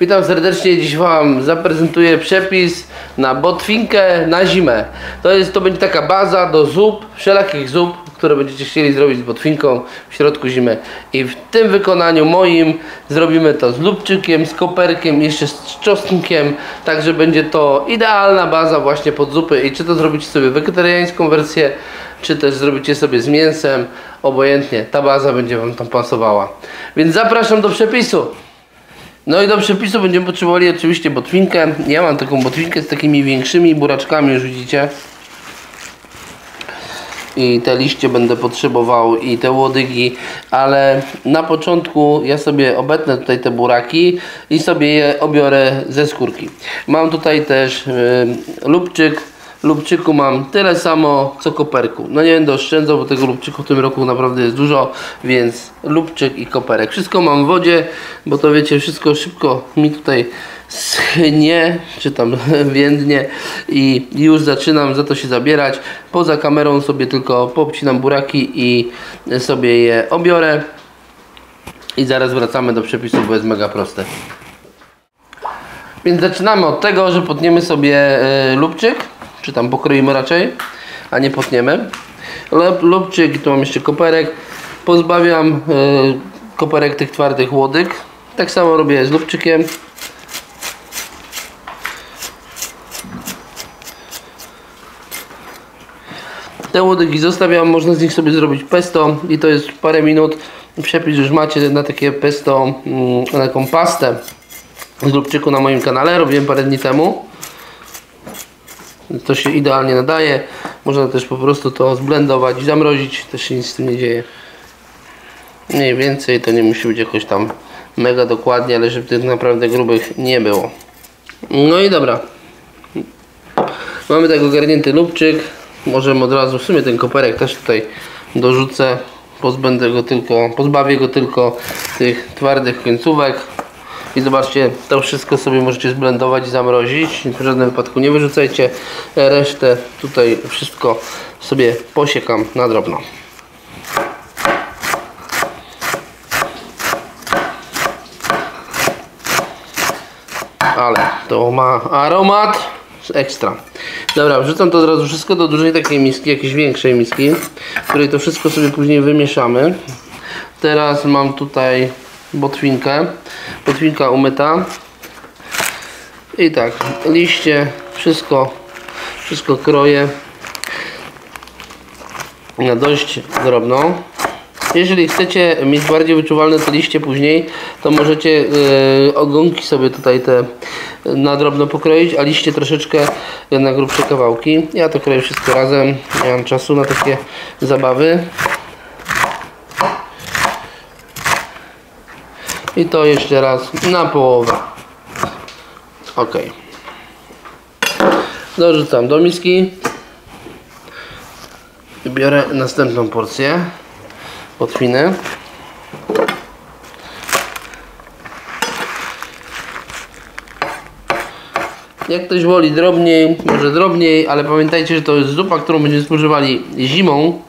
Witam serdecznie, dziś Wam zaprezentuję przepis na botwinkę na zimę. To, jest, to będzie taka baza do zup, wszelakich zup, które będziecie chcieli zrobić z botwinką w środku zimy. I w tym wykonaniu moim zrobimy to z lubczykiem, z koperkiem, jeszcze z czosnkiem, także będzie to idealna baza właśnie pod zupy. I czy to zrobicie sobie wegetariańską wersję, czy też zrobicie sobie z mięsem, obojętnie, ta baza będzie Wam tam pasowała. Więc zapraszam do przepisu. No i do przepisu będziemy potrzebowali oczywiście botwinkę. Ja mam taką botwinkę z takimi większymi buraczkami, już widzicie. I te liście będę potrzebował i te łodygi, ale na początku ja sobie obetnę tutaj te buraki i sobie je obiorę ze skórki. Mam tutaj też yy, lubczyk, lubczyku mam tyle samo co koperku. No nie będę oszczędzał, bo tego lubczyku w tym roku naprawdę jest dużo, więc lubczyk i koperek. Wszystko mam w wodzie, bo to wiecie, wszystko szybko mi tutaj schnie, czy tam więdnie i już zaczynam za to się zabierać. Poza kamerą sobie tylko popcinam buraki i sobie je obiorę. I zaraz wracamy do przepisu, bo jest mega proste. Więc zaczynamy od tego, że potniemy sobie y, lubczyk czy tam pokroimy raczej, a nie potniemy. Lub, lubczyk, tu mam jeszcze koperek. Pozbawiam y, koperek tych twardych łodyg. Tak samo robię z lubczykiem. Te łodygi zostawiam, można z nich sobie zrobić pesto i to jest parę minut. Przepis już macie na takie pesto, mm, na taką pastę z lubczyku na moim kanale, robiłem parę dni temu to się idealnie nadaje. Można też po prostu to zblendować i zamrozić, też się nic z tym nie dzieje. Mniej więcej to nie musi być jakoś tam mega dokładnie, ale żeby tych naprawdę grubych nie było. No i dobra. Mamy tak ogarnięty lubczyk. Możemy od razu, w sumie ten koperek też tutaj dorzucę. Pozbędę go tylko, pozbawię go tylko tych twardych końcówek. I zobaczcie, to wszystko sobie możecie zblendować i zamrozić. W żadnym wypadku nie wyrzucajcie. Resztę tutaj wszystko sobie posiekam na drobno. Ale to ma aromat ekstra. Dobra, wrzucam to od razu wszystko do dużej takiej miski, jakiejś większej miski, w której to wszystko sobie później wymieszamy. Teraz mam tutaj botwinkę. Botwinka umyta. I tak, liście, wszystko, wszystko kroję na dość drobną. Jeżeli chcecie mieć bardziej wyczuwalne te liście później, to możecie yy, ogonki sobie tutaj te na drobno pokroić, a liście troszeczkę na grubsze kawałki. Ja to kroję wszystko razem, nie mam czasu na takie zabawy. I to jeszcze raz na połowę. Ok dorzucam do miski. Biorę następną porcję. Potwiny jak ktoś woli drobniej, może drobniej, ale pamiętajcie, że to jest zupa, którą będziemy spożywali zimą,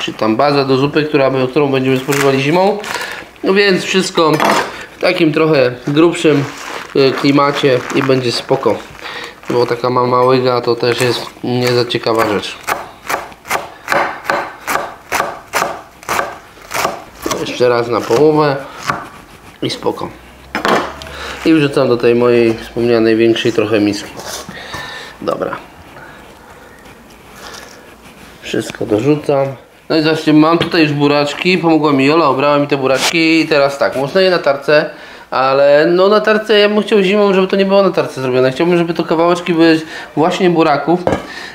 czy tam baza do zupy, która, którą będziemy spożywali zimą, no więc wszystko takim trochę grubszym y, klimacie i będzie spoko. Bo taka mama łyga to też jest nie za ciekawa rzecz. Jeszcze raz na połowę i spoko. I wrzucam do tej mojej wspomnianej większej trochę miski. Dobra. Wszystko dorzucam. No i zobaczcie, mam tutaj już buraczki, pomogła mi Jola, obrała mi te buraczki i teraz tak, można je na tarce, ale no na tarce ja bym chciał zimą, żeby to nie było na tarce zrobione. Chciałbym, żeby to kawałeczki były właśnie buraków,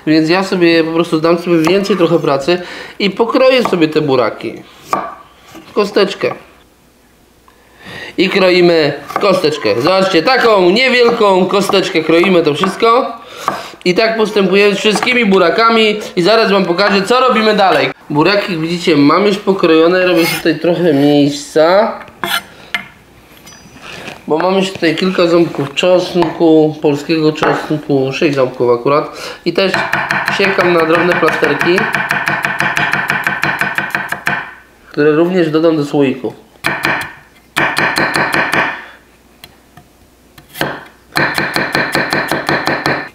więc ja sobie po prostu dam sobie więcej trochę pracy i pokroję sobie te buraki. W kosteczkę. I kroimy kosteczkę. Zobaczcie, taką niewielką kosteczkę kroimy to wszystko. I tak postępujemy z wszystkimi burakami i zaraz wam pokażę co robimy dalej. Buraki jak widzicie mam już pokrojone, robię tutaj trochę miejsca. Bo mam już tutaj kilka ząbków czosnku, polskiego czosnku, 6 ząbków akurat. I też siekam na drobne plasterki. Które również dodam do słoików.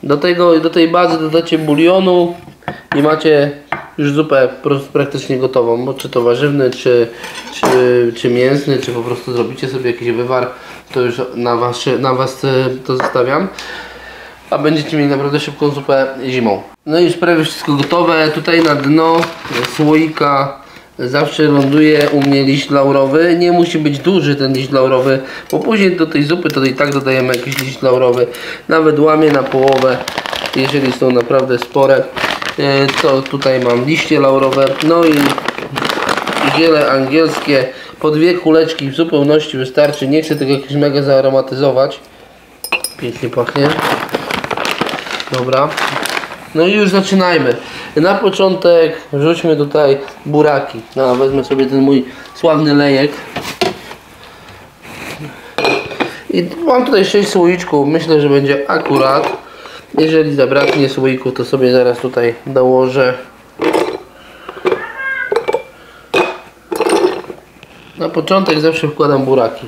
Do, tego, do tej bazy dodacie bulionu i macie już zupę praktycznie gotową, bo czy to warzywny, czy, czy, czy mięsny, czy po prostu zrobicie sobie jakiś wywar, to już na, wasze, na Was e, to zostawiam. A będziecie mieli naprawdę szybką zupę zimą. No i już prawie wszystko gotowe. Tutaj na dno słoika zawsze ląduje u mnie liść laurowy. Nie musi być duży ten liść laurowy, bo później do tej zupy to i tak dodajemy jakiś liść laurowy. Nawet łamię na połowę, jeżeli są naprawdę spore. E, To tutaj mam liście laurowe. No i ziele angielskie. Po dwie kuleczki w zupełności wystarczy. Nie chcę tego jakoś mega zaaromatyzować. Pięknie pachnie. Dobra. No i już zaczynajmy. Na początek wrzućmy tutaj buraki. No, wezmę sobie ten mój sławny lejek. I mam tutaj 6 słoiczków. Myślę, że będzie akurat. Jeżeli zabraknie słoików, to sobie zaraz tutaj dołożę. Na początek zawsze wkładam buraki.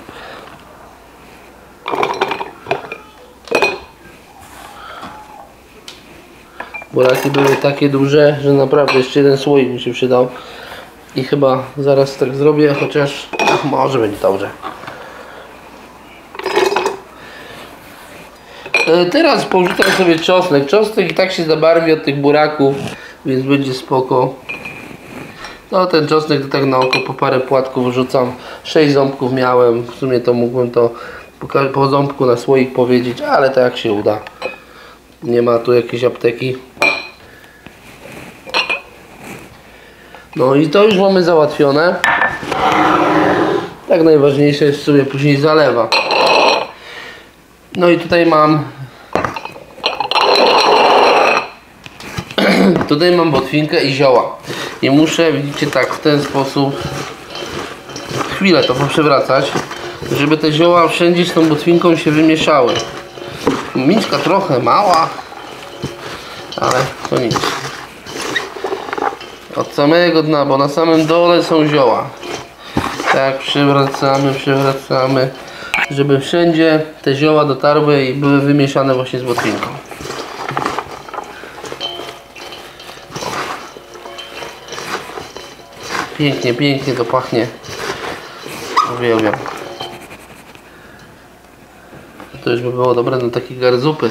Buraki były takie duże, że naprawdę jeszcze jeden słoik mi się przydał. I chyba zaraz tak zrobię, chociaż może będzie dobrze. E, Teraz porzucam sobie czosnek. Czosnek i tak się zabarwi od tych buraków, więc będzie spoko. No ten czosnek to tak na oko po parę płatków rzucam. 6 ząbków miałem, w sumie to mógłbym to po, po ząbku na słoik powiedzieć, ale tak jak się uda. Nie ma tu jakiejś apteki. No i to już mamy załatwione. Tak najważniejsze jest sobie później zalewa. No i tutaj mam Tutaj mam botwinkę i zioła. I muszę, widzicie, tak w ten sposób chwilę to poprzewracać, żeby te zioła wszędzie z tą botwinką się wymieszały. Miska trochę mała, ale to nic. Od samego dna, bo na samym dole są zioła. Tak, przewracamy, przewracamy, żeby wszędzie te zioła dotarły i były wymieszane właśnie z botwinką. Pięknie, pięknie to pachnie. Uwielbiam. To już by było dobre na taki gar zupy.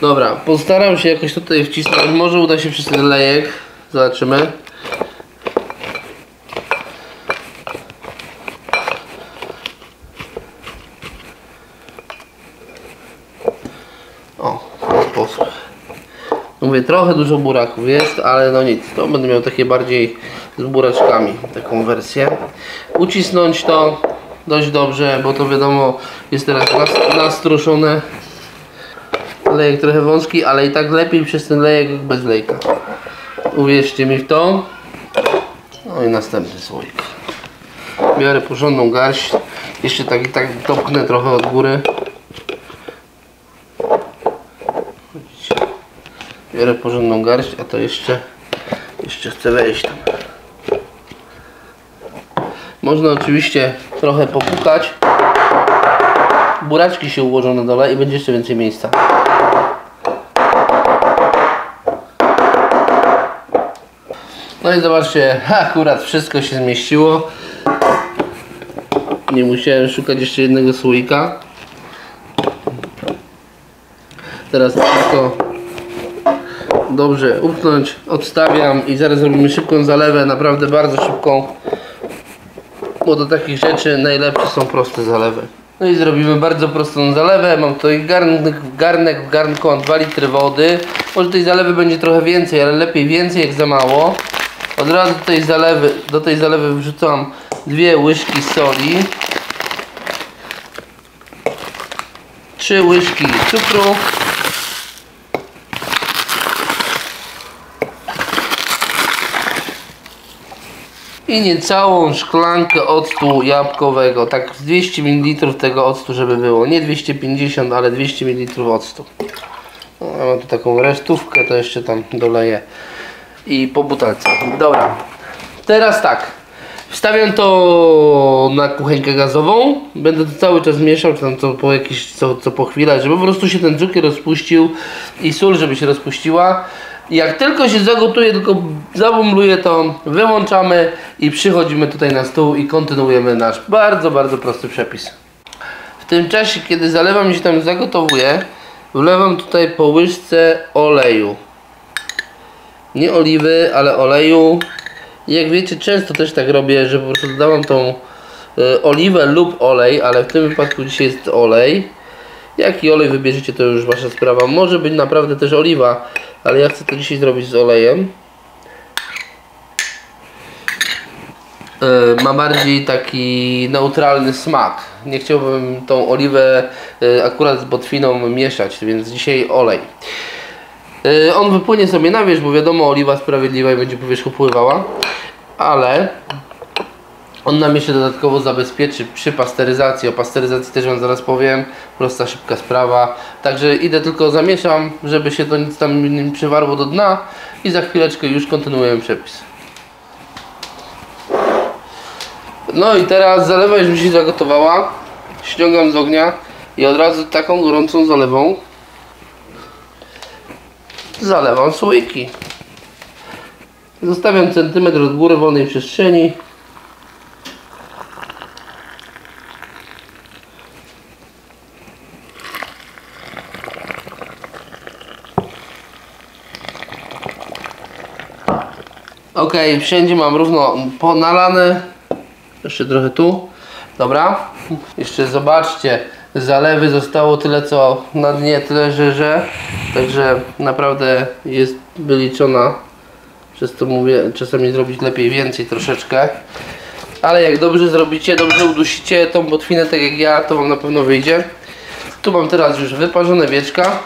Dobra, postaram się jakoś tutaj wcisnąć. Może uda się przez ten lejek. Zobaczymy. O, sposób. Mówię, trochę dużo buraków jest, ale no nic. To będę miał takie bardziej z buraczkami taką wersję. Ucisnąć to dość dobrze, bo to wiadomo jest teraz nas- nastruszone. Lejek trochę wąski, ale i tak lepiej przez ten lejek jak bez lejka. Uwierzcie mi w to. No i następny słoik. Biorę porządną garść. Jeszcze tak i tak dopchnę trochę od góry. Biorę porządną garść, a to jeszcze, jeszcze chcę wejść tam. Można oczywiście trochę popukać. Buraczki się ułożą na dole i będzie jeszcze więcej miejsca. No i zobaczcie, akurat wszystko się zmieściło. Nie musiałem szukać jeszcze jednego słoika. Teraz tylko dobrze upchnąć, odstawiam i zaraz robimy szybką zalewę, naprawdę bardzo szybką, bo do takich rzeczy najlepsze są proste zalewy. No i zrobimy bardzo prostą zalewę, mam tutaj garnek, garnek w garnku mam 2 litry wody, może tej zalewy będzie trochę więcej, ale lepiej więcej jak za mało. Od razu do tej zalewy, do tej zalewy wrzucam dwie łyżki soli, trzy łyżki cukru, i niecałą szklankę octu jabłkowego, tak z 200 ml tego octu, żeby było, nie 250, ale 200 ml octu. No, mam tu taką resztówkę, to jeszcze tam doleję i po butelce. Dobra, teraz tak, Wstawiam to na kuchenkę gazową. Będę to cały czas mieszał, czy tam co po jakiś, co, co po chwilę, żeby po prostu się ten cukier rozpuścił i sól, żeby się rozpuściła. I Jak tylko się zagotuje, tylko zabumluje to, wyłączamy i przychodzimy tutaj na stół i kontynuujemy nasz bardzo, bardzo prosty przepis. W tym czasie, kiedy zalewam i się tam zagotowuje, wlewam tutaj po łyżce oleju. Nie oliwy, ale oleju. I Jak wiecie, często też tak robię, że po prostu dodałam tą e, oliwę lub olej, ale w tym wypadku dzisiaj jest olej. Jaki olej wybierzecie, to już wasza sprawa. Może być naprawdę też oliwa, ale ja chcę to dzisiaj zrobić z olejem. E, ma bardziej taki neutralny smak. Nie chciałbym tą oliwę e, akurat z botwiną mieszać, więc dzisiaj olej. E, On wypłynie sobie na wierzch, bo wiadomo, oliwa sprawiedliwa i będzie po wierzchu pływała, ale on nam jeszcze dodatkowo zabezpieczy przy pasteryzacji. O pasteryzacji też Wam zaraz powiem. Prosta, szybka sprawa. Także idę tylko zamieszam, żeby się to nic tam nie przywarło do dna i za chwileczkę już kontynuujemy przepis. No i teraz zalewa już mi się zagotowała. Ściągam z ognia i od razu taką gorącą zalewą zalewam słoiki. Zostawiam centymetr od góry wolnej przestrzeni. Ok, wszędzie mam równo ponalane. Jeszcze trochę tu. Dobra. Jeszcze zobaczcie. Zalewy zostało tyle co na dnie, tyle że, że. Także naprawdę jest wyliczona. Przez to mówię, czasami zrobić lepiej więcej troszeczkę. Ale jak dobrze zrobicie, dobrze udusicie tą botwinę tak jak ja, to wam na pewno wyjdzie. Tu mam teraz już wyparzone wieczka.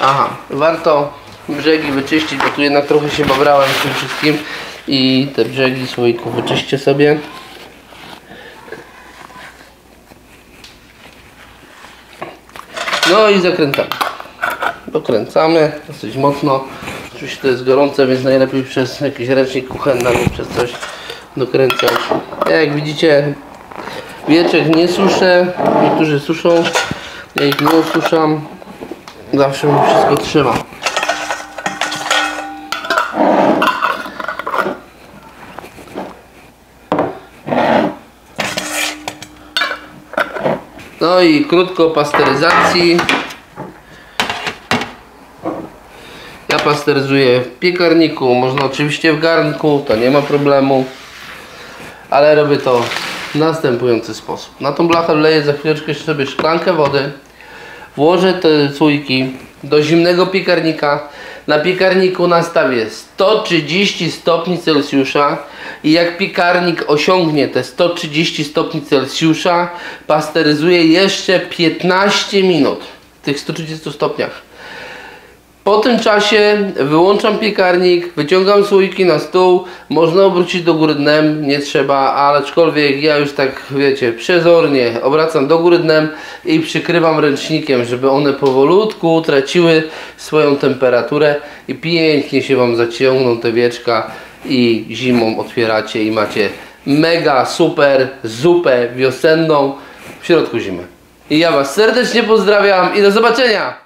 Aha, warto brzegi wyczyścić, bo tu jednak trochę się babrałem w tym wszystkim. I te brzegi słoików wyczyście sobie. No i zakręcamy. Dokręcamy dosyć mocno. Oczywiście to jest gorące, więc najlepiej przez jakiś ręcznik kuchenny lub przez coś dokręcać. Jak widzicie, wieczek nie suszę. Niektórzy suszą. Ja ich nie osuszam. Zawsze mi wszystko trzyma. No i krótko o pasteryzacji. Ja pasteryzuję w piekarniku, można oczywiście w garnku, to nie ma problemu. Ale robię to w następujący sposób. Na tą blachę wleję za chwileczkę sobie szklankę wody. Włożę te słoiki do zimnego piekarnika. Na piekarniku nastawię 130 stopni Celsjusza i jak piekarnik osiągnie te 130 stopni Celsjusza, pasteryzuję jeszcze 15 minut w tych 130 stopniach. Po tym czasie wyłączam piekarnik, wyciągam słoiki na stół, można obrócić do góry dnem, nie trzeba, aczkolwiek ja już tak wiecie, przezornie obracam do góry dnem i przykrywam ręcznikiem, żeby one powolutku traciły swoją temperaturę i pięknie się Wam zaciągną te wieczka i zimą otwieracie i macie mega super zupę wiosenną w środku zimy. I ja Was serdecznie pozdrawiam i do zobaczenia!